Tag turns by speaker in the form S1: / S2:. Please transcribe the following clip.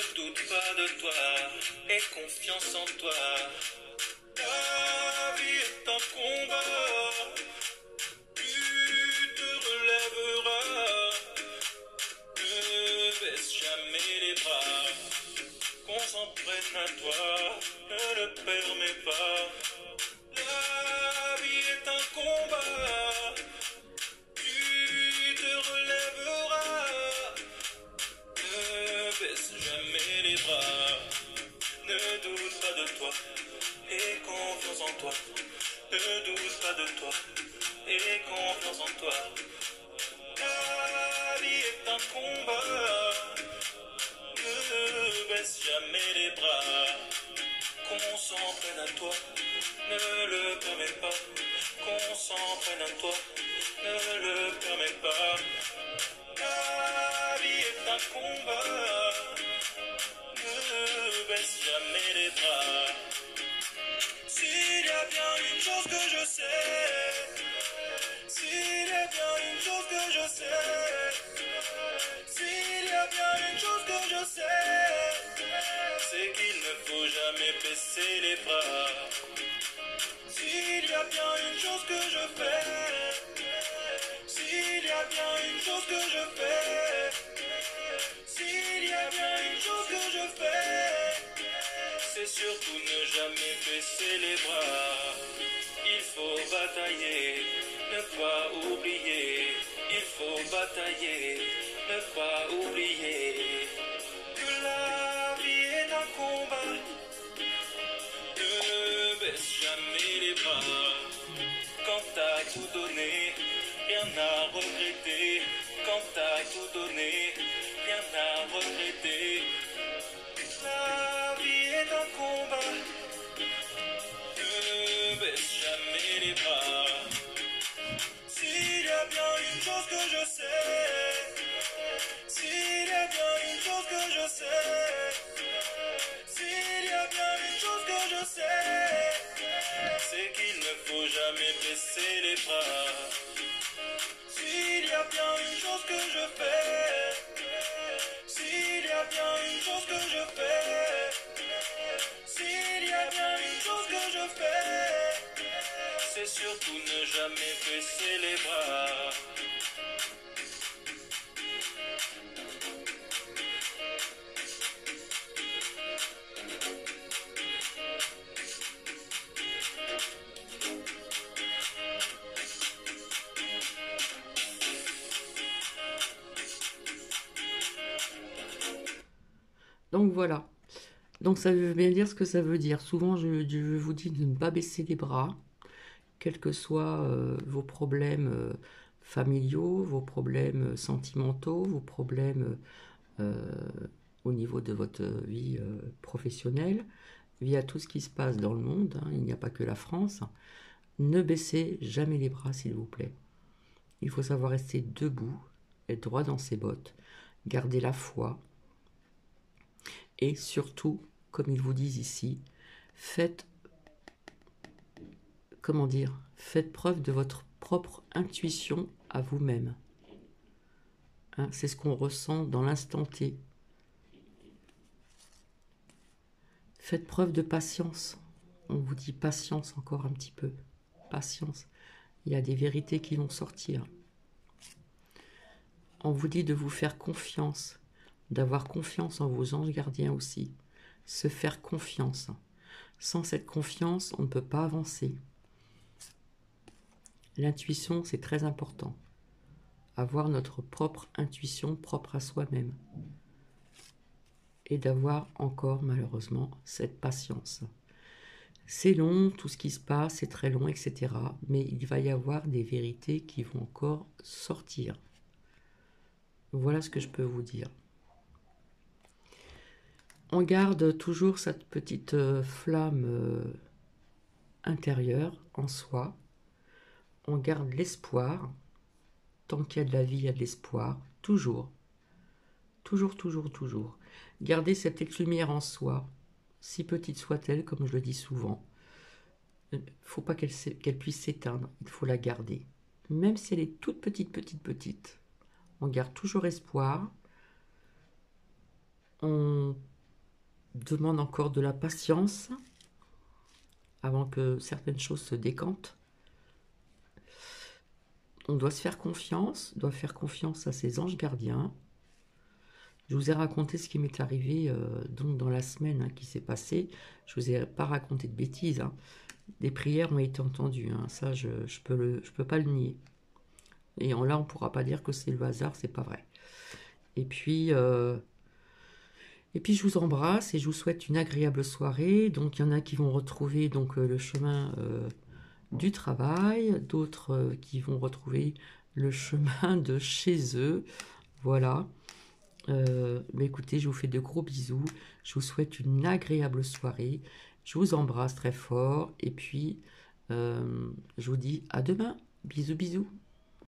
S1: Ne doute pas de toi, aie confiance en toi. La vie est un combat, tu te relèveras. Ne baisse jamais les bras, qu'on s'en prenne à toi, ne le permets pas. De toi, aie confiance en toi. Ne doute pas de toi, aie confiance en toi. La vie est un combat, ne baisse jamais les bras. Qu'on s'en prenne à toi, ne le permets pas. Qu'on s'en prenne à toi, ne le permets pas. La vie est un combat, faut jamais baisser les bras. S'il y a bien une chose que je fais, s'il y a bien une chose que je fais, s'il y a bien une chose que je fais, c'est surtout ne jamais baisser les bras. Il faut batailler, ne pas oublier. Il faut batailler, ne pas oublier. Tout donné, rien à regretter. Quand t'as tout donné, rien à regretter. S'il y a bien une chose que je fais, s'il y a bien une chose que je fais, s'il y a bien une chose que je fais, c'est surtout ne jamais baisser les bras.
S2: Donc voilà. Donc ça veut bien dire ce que ça veut dire. Souvent, je, vous dis de ne pas baisser les bras, quels que soient euh, vos problèmes euh, familiaux, vos problèmes sentimentaux, vos problèmes euh, au niveau de votre vie euh, professionnelle, via tout ce qui se passe dans le monde. hein, il n'y a pas que la France. Ne baissez jamais les bras, s'il vous plaît. Il faut savoir rester debout, être droit dans ses bottes, garder la foi, et surtout, comme ils vous disent ici, faites, comment dire, faites preuve de votre propre intuition à vous-même. Hein, c'est ce qu'on ressent dans l'instant T. Faites preuve de patience. On vous dit patience encore un petit peu. Patience. Il y a des vérités qui vont sortir. On vous dit de vous faire confiance d'avoir confiance en vos anges gardiens aussi. Se faire confiance. Sans cette confiance, on ne peut pas avancer. L'intuition, c'est très important. Avoir notre propre intuition propre à soi-même. Et d'avoir encore, malheureusement, cette patience. C'est long, tout ce qui se passe, c'est très long, etc. Mais il va y avoir des vérités qui vont encore sortir. Voilà ce que je peux vous dire on garde toujours cette petite euh, flamme euh, intérieure en soi. On garde l'espoir. Tant qu'il y a de la vie, il y a de l'espoir. Toujours. Toujours, toujours, toujours. Gardez cette petite lumière en soi, si petite soit-elle, comme je le dis souvent. Il ne faut pas qu'elle qu'elle puisse s'éteindre, il faut la garder. Même si elle est toute petite, petite, petite. On garde toujours espoir. On demande encore de la patience avant que certaines choses se décantent. On doit se faire confiance, doit faire confiance à ses anges gardiens. Je vous ai raconté ce qui m'est arrivé euh, donc dans la semaine hein, qui s'est passée. Je vous ai pas raconté de bêtises. Hein. Des prières ont été entendues. Hein. Ça, je ne peux, pas le nier. Et là, on ne pourra pas dire que c'est le hasard, c'est pas vrai. Et puis, euh, et puis je vous embrasse et je vous souhaite une agréable soirée. Donc il y en a qui vont retrouver donc euh, le chemin euh, du travail, d'autres qui vont retrouver le chemin de chez eux. Voilà. mais écoutez, je vous fais de gros bisous. Je vous souhaite une agréable soirée. Je vous embrasse très fort et puis je vous dis à demain. Bisous bisous.